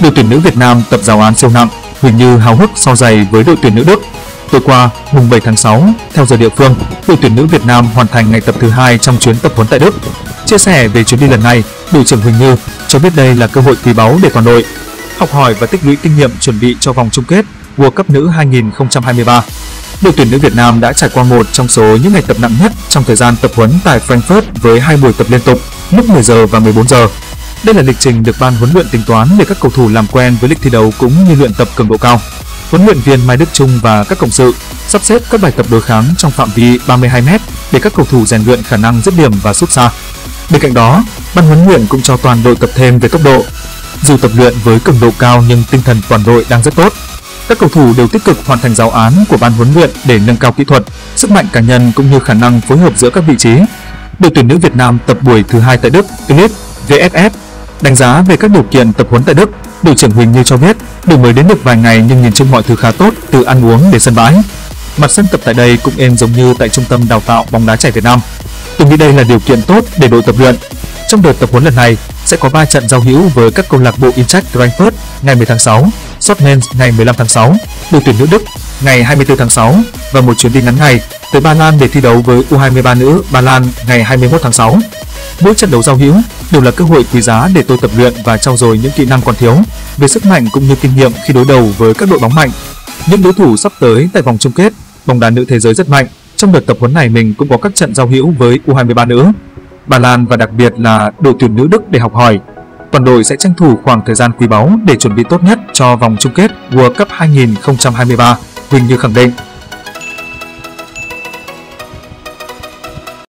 đội tuyển nữ Việt Nam tập giáo án siêu nặng, Huỳnh Như háo hức so giày với đội tuyển nữ Đức. Tối qua, mùng 7 tháng 6, theo giờ địa phương, đội tuyển nữ Việt Nam hoàn thành ngày tập thứ hai trong chuyến tập huấn tại Đức. Chia sẻ về chuyến đi lần này, đội trưởng Huỳnh Như cho biết đây là cơ hội quý báu để toàn đội học hỏi và tích lũy kinh nghiệm chuẩn bị cho vòng chung kết World Cup nữ 2023. Đội tuyển nữ Việt Nam đã trải qua một trong số những ngày tập nặng nhất trong thời gian tập huấn tại Frankfurt với hai buổi tập liên tục, lúc 10 giờ và 14 giờ. Đây là lịch trình được ban huấn luyện tính toán để các cầu thủ làm quen với lịch thi đấu cũng như luyện tập cường độ cao. Huấn luyện viên Mai Đức Trung và các cộng sự sắp xếp các bài tập đối kháng trong phạm vi 32m để các cầu thủ rèn luyện khả năng dứt điểm và sút xa. Bên cạnh đó, ban huấn luyện cũng cho toàn đội tập thêm về tốc độ. Dù tập luyện với cường độ cao nhưng tinh thần toàn đội đang rất tốt. Các cầu thủ đều tích cực hoàn thành giáo án của ban huấn luyện để nâng cao kỹ thuật, sức mạnh cá nhân cũng như khả năng phối hợp giữa các vị trí. Đội tuyển nữ Việt Nam tập buổi thứ hai tại Đức, Philip, VFF Đánh giá về các điều kiện tập huấn tại Đức, đội trưởng Huỳnh Như cho biết, đội mới đến được vài ngày nhưng nhìn chung mọi thứ khá tốt, từ ăn uống đến sân bãi. Mặt sân tập tại đây cũng êm giống như tại trung tâm đào tạo bóng đá trẻ Việt Nam. Tôi nghĩ đây là điều kiện tốt để đội tập luyện. Trong đợt tập huấn lần này sẽ có 3 trận giao hữu với các câu lạc bộ Eintracht Frankfurt ngày 10 tháng 6, Dortmund ngày 15 tháng 6, đội tuyển nữ Đức ngày 24 tháng 6 và một chuyến đi ngắn ngày tới Ba Lan để thi đấu với U23 nữ Ba Lan ngày 21 tháng 6. Mỗi trận đấu giao hữu đều là cơ hội quý giá để tôi tập luyện và trau dồi những kỹ năng còn thiếu về sức mạnh cũng như kinh nghiệm khi đối đầu với các đội bóng mạnh. Những đối thủ sắp tới tại vòng chung kết bóng đá nữ thế giới rất mạnh. Trong đợt tập huấn này mình cũng có các trận giao hữu với U23 nữ, Ba Lan và đặc biệt là đội tuyển nữ Đức để học hỏi. Toàn đội sẽ tranh thủ khoảng thời gian quý báu để chuẩn bị tốt nhất cho vòng chung kết World Cup 2023, Huỳnh Như khẳng định.